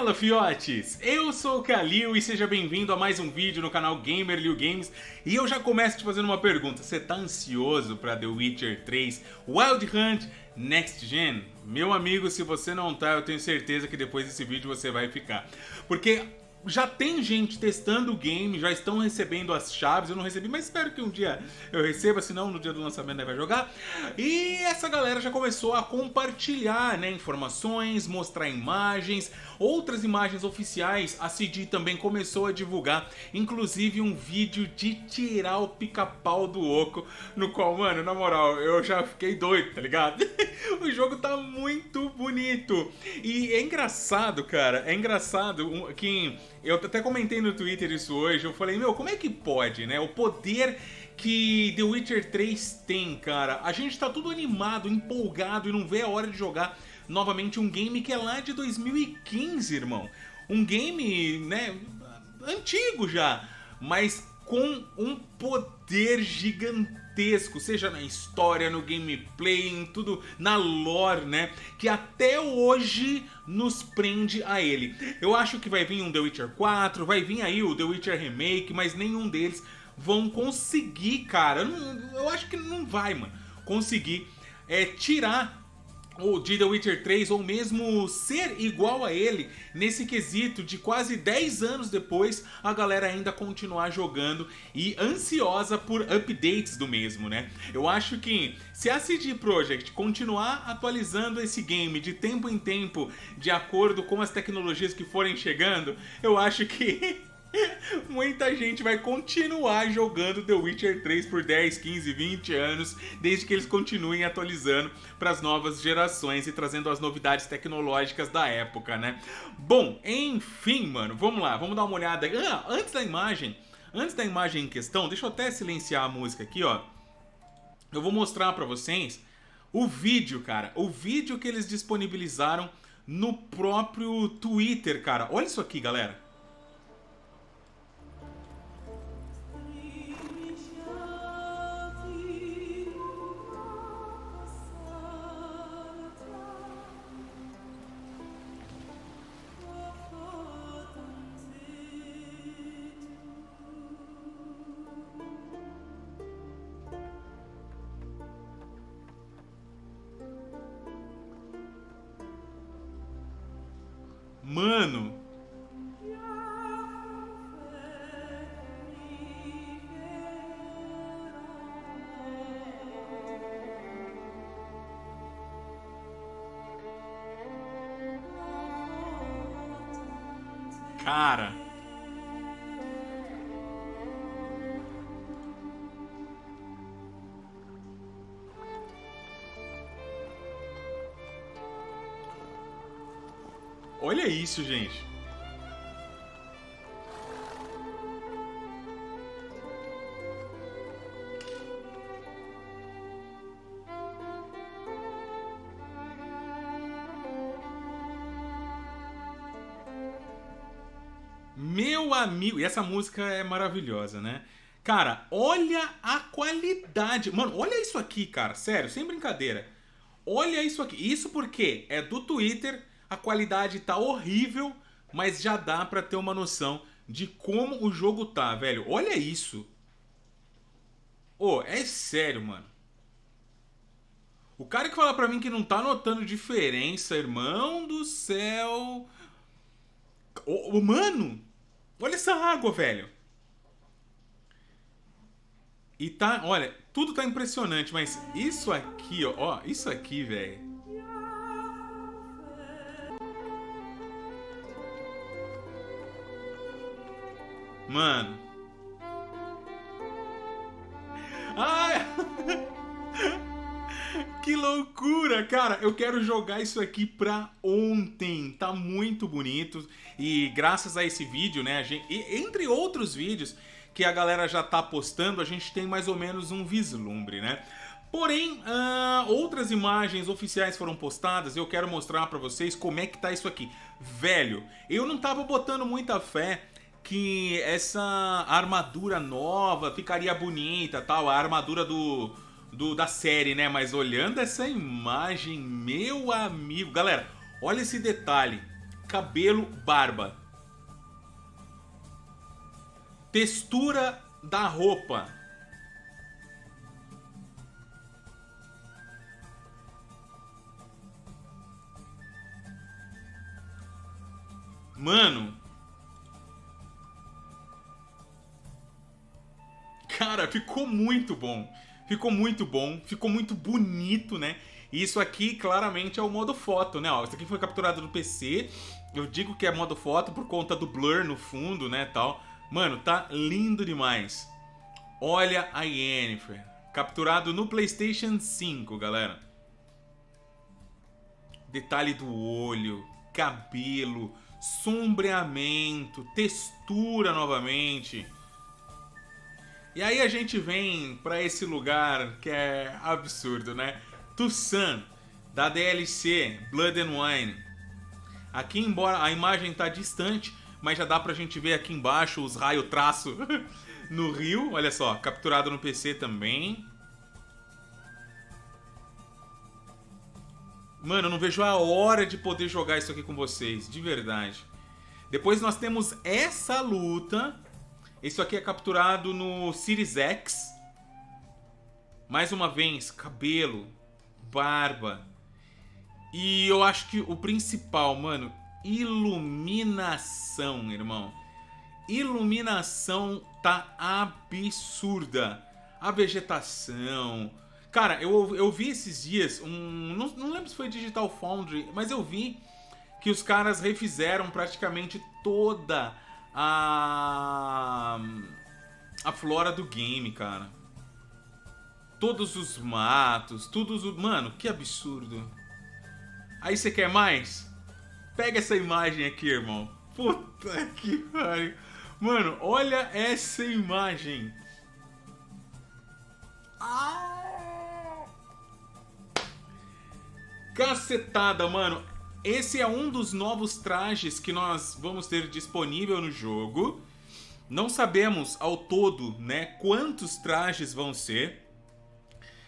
Fala fiotes! Eu sou o Kalil e seja bem-vindo a mais um vídeo no canal Gamer Liu Games e eu já começo te fazendo uma pergunta, você tá ansioso para The Witcher 3 Wild Hunt Next Gen? Meu amigo, se você não tá, eu tenho certeza que depois desse vídeo você vai ficar. Porque já tem gente testando o game, já estão recebendo as chaves. Eu não recebi, mas espero que um dia eu receba, senão no dia do lançamento vai jogar. E essa galera já começou a compartilhar né, informações, mostrar imagens, outras imagens oficiais. A CD também começou a divulgar, inclusive um vídeo de tirar o pica-pau do oco, no qual, mano, na moral, eu já fiquei doido, tá ligado? o jogo tá muito bonito. E é engraçado, cara, é engraçado que eu até comentei no Twitter isso hoje. Eu falei, meu, como é que pode, né? O poder que The Witcher 3 tem, cara. A gente tá tudo animado, empolgado e não vê a hora de jogar novamente um game que é lá de 2015, irmão. Um game, né, antigo já, mas com um poder gigantesco, seja na história, no gameplay, em tudo, na lore, né? Que até hoje nos prende a ele. Eu acho que vai vir um The Witcher 4, vai vir aí o The Witcher Remake, mas nenhum deles vão conseguir, cara. Eu, eu acho que não vai, mano, conseguir é, tirar ou de The Witcher 3, ou mesmo ser igual a ele nesse quesito de quase 10 anos depois a galera ainda continuar jogando e ansiosa por updates do mesmo, né? Eu acho que se a CD Projekt continuar atualizando esse game de tempo em tempo, de acordo com as tecnologias que forem chegando, eu acho que Muita gente vai continuar jogando The Witcher 3 por 10, 15, 20 anos, desde que eles continuem atualizando para as novas gerações e trazendo as novidades tecnológicas da época, né? Bom, enfim, mano, vamos lá, vamos dar uma olhada. Ah, antes da imagem, antes da imagem em questão, deixa eu até silenciar a música aqui, ó. Eu vou mostrar para vocês o vídeo, cara, o vídeo que eles disponibilizaram no próprio Twitter, cara. Olha isso aqui, galera. Mano. Cara. Olha isso, gente. Meu amigo, e essa música é maravilhosa, né? Cara, olha a qualidade. Mano, olha isso aqui, cara. Sério, sem brincadeira. Olha isso aqui. Isso porque é do Twitter a qualidade tá horrível, mas já dá para ter uma noção de como o jogo tá, velho. Olha isso. Ô, oh, é sério, mano. O cara que fala pra mim que não tá notando diferença, irmão do céu. Ô, oh, mano, olha essa água, velho. E tá, olha, tudo tá impressionante, mas isso aqui, ó, ó isso aqui, velho. Mano. Ai! que loucura, cara! Eu quero jogar isso aqui pra ontem. Tá muito bonito. E graças a esse vídeo, né? Gente, entre outros vídeos que a galera já tá postando, a gente tem mais ou menos um vislumbre, né? Porém, uh, outras imagens oficiais foram postadas e eu quero mostrar para vocês como é que tá isso aqui. Velho, eu não tava botando muita fé que essa armadura nova ficaria bonita, tal, a armadura do, do da série, né? Mas olhando essa imagem, meu amigo, galera, olha esse detalhe. cabelo, barba. Textura da roupa. Mano. Cara, ficou muito bom. Ficou muito bom, ficou muito bonito, né? E isso aqui claramente é o modo foto, né? Ó, isso aqui foi capturado no PC. Eu digo que é modo foto por conta do blur no fundo, né, tal. Mano, tá lindo demais. Olha a Yennefer. Capturado no PlayStation 5, galera. Detalhe do olho, cabelo, sombreamento, textura novamente. E aí a gente vem para esse lugar que é absurdo, né? Tucson, da DLC Blood and Wine. Aqui, embora a imagem tá distante, mas já dá pra gente ver aqui embaixo os raio traço no rio. Olha só, capturado no PC também. Mano, eu não vejo a hora de poder jogar isso aqui com vocês, de verdade. Depois nós temos essa luta. Isso aqui é capturado no Series X. Mais uma vez, cabelo, barba. E eu acho que o principal, mano, iluminação, irmão. Iluminação tá absurda. A vegetação. Cara, eu, eu vi esses dias um. Não, não lembro se foi Digital Foundry, mas eu vi que os caras refizeram praticamente toda a. a flora do game, cara. Todos os matos, tudo. Mano, que absurdo. Aí você quer mais? Pega essa imagem aqui, irmão. Puta que pariu. Mano, olha essa imagem. Ah! Cacetada, mano. Esse é um dos novos trajes que nós vamos ter disponível no jogo. Não sabemos ao todo, né, quantos trajes vão ser.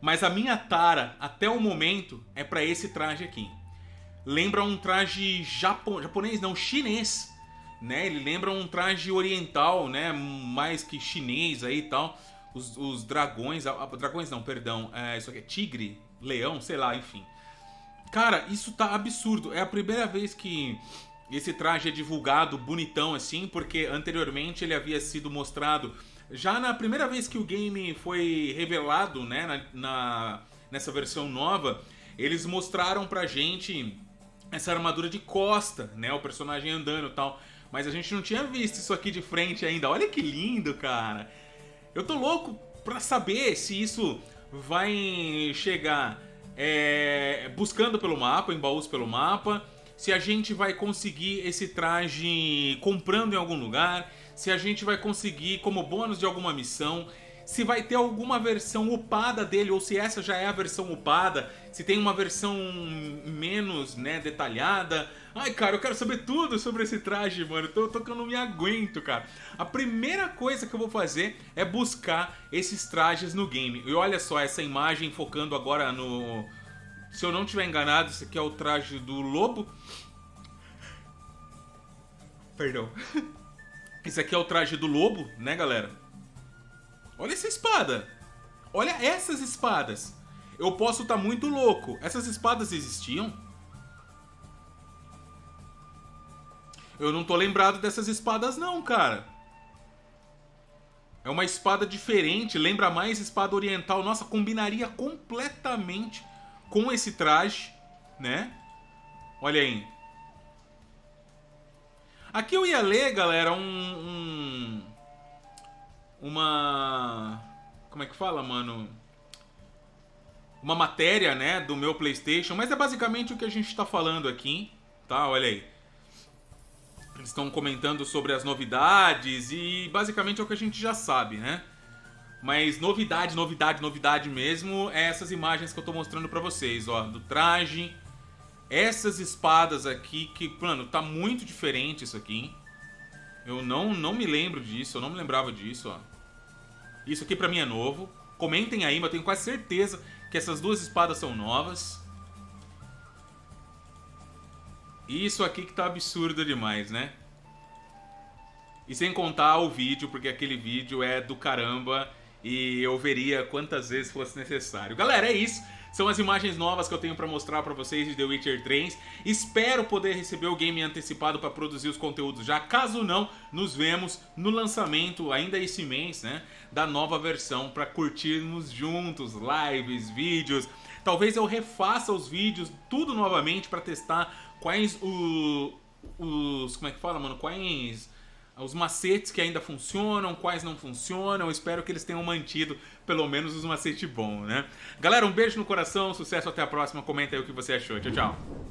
Mas a minha tara até o momento é para esse traje aqui lembra um traje japo, japonês, não, chinês, né? Ele lembra um traje oriental, né? Mais que chinês aí e tal. Os, os dragões, ah, dragões não, perdão, é, isso aqui é tigre, leão, sei lá, enfim. Cara, isso tá absurdo. É a primeira vez que esse traje é divulgado bonitão assim, porque anteriormente ele havia sido mostrado já na primeira vez que o game foi revelado, né, na, na nessa versão nova, eles mostraram pra gente essa armadura de costa, né? O personagem andando e tal. Mas a gente não tinha visto isso aqui de frente ainda. Olha que lindo, cara. Eu tô louco pra saber se isso vai chegar é, buscando pelo mapa, em baús pelo mapa. Se a gente vai conseguir esse traje comprando em algum lugar. Se a gente vai conseguir como bônus de alguma missão se vai ter alguma versão upada dele, ou se essa já é a versão upada, se tem uma versão menos, né, detalhada. Ai, cara, eu quero saber tudo sobre esse traje, mano. Tô, tô que eu não me aguento, cara. A primeira coisa que eu vou fazer é buscar esses trajes no game. E olha só essa imagem focando agora no. Se eu não tiver enganado, esse aqui é o traje do lobo. Perdão. Esse aqui é o traje do lobo, né, galera? Olha essa espada. Olha essas espadas. Eu posso estar tá muito louco. Essas espadas existiam? Eu não tô lembrado dessas espadas não, cara. É uma espada diferente, lembra mais espada oriental. Nossa, combinaria completamente com esse traje, né? Olha aí. Aqui eu ia ler, galera, um, um uma. Como é que fala, mano? Uma matéria, né, do meu PlayStation, mas é basicamente o que a gente está falando aqui, tá? Olha aí. Estão comentando sobre as novidades e basicamente é o que a gente já sabe, né? Mas novidade, novidade, novidade mesmo é essas imagens que eu tô mostrando para vocês, ó, do traje. Essas espadas aqui que, mano, tá muito diferente isso aqui. Hein? Eu não não me lembro disso, eu não me lembrava disso, ó. Isso aqui pra mim é novo. Comentem aí, mas eu tenho quase certeza que essas duas espadas são novas. Isso aqui que tá absurdo demais, né? E sem contar o vídeo, porque aquele vídeo é do caramba e eu veria quantas vezes fosse necessário. Galera, é isso. São as imagens novas que eu tenho para mostrar para vocês de The Witcher 3. Espero poder receber o game antecipado para produzir os conteúdos já. Caso não, nos vemos no lançamento ainda esse mês, né, da nova versão para curtirmos juntos, lives, vídeos. Talvez eu refaça os vídeos tudo novamente para testar quais o, os como é que fala, mano? Quais os macetes que ainda funcionam, quais não funcionam. espero que eles tenham mantido pelo menos os macetes bons, né? Galera, um beijo no coração, sucesso, até a próxima. Comenta aí o que você achou. Tchau, tchau.